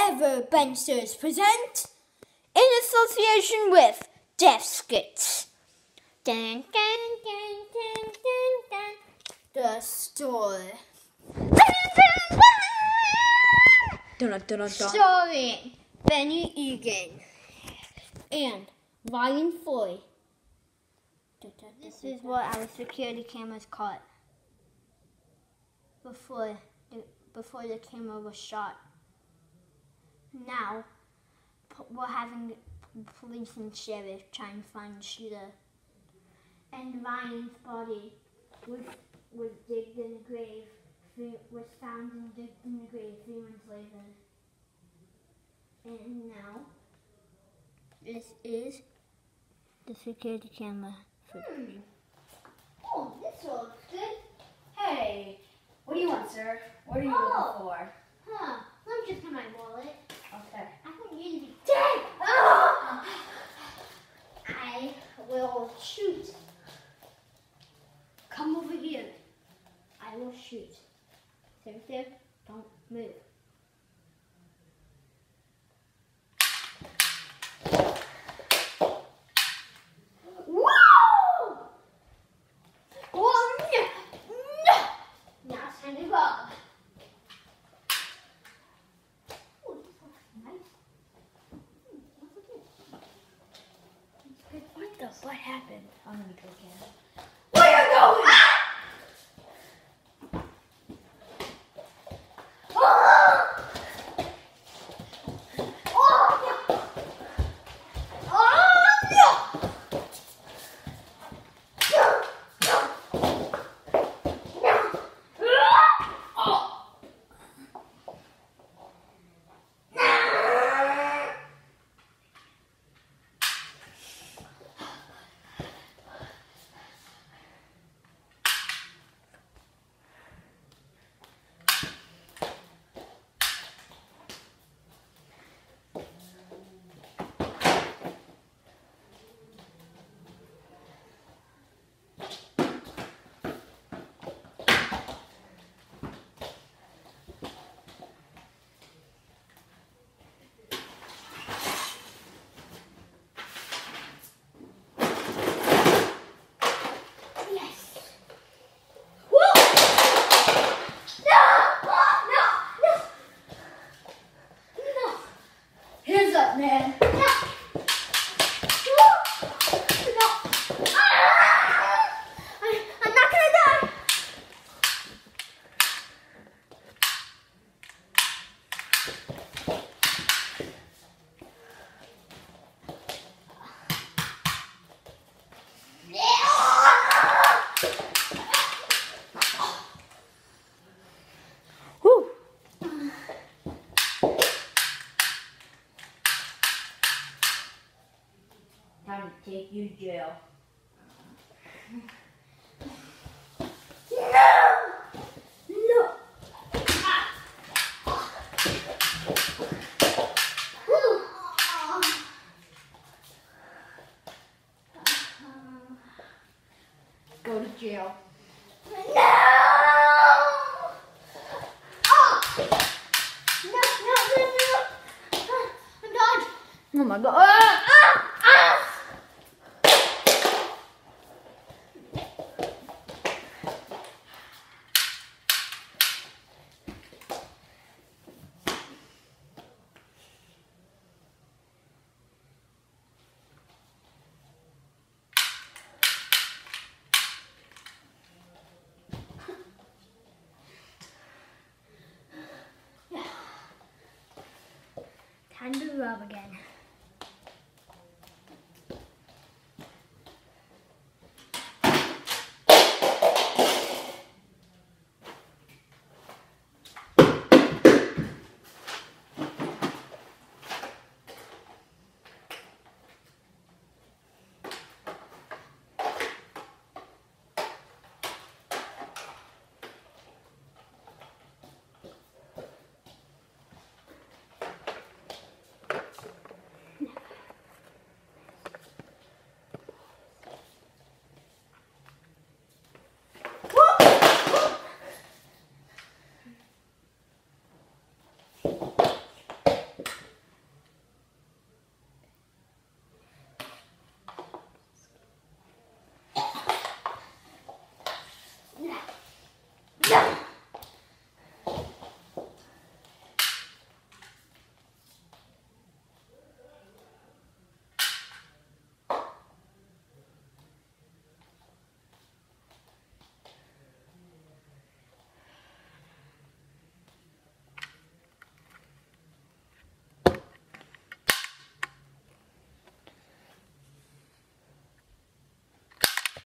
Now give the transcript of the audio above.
Ever Bensters present in association with Deaf Skits. Dun, dun, dun, dun, dun, dun. The story. Dun, dun, dun, dun. Starring Benny Egan and Ryan Foy. This is what our security cameras caught before the, before the camera was shot. Now, we're having police and sheriff try and find shooter. And Ryan's body was, was digged in the grave, three, was found and digged in the grave three months later. And now, this is the security camera. footage. Oh, this. What the? What happened? I'm gonna go get it. Take you to jail. No! No! Go to jail. No! Oh! Ah, Oh my god. Time to rub again.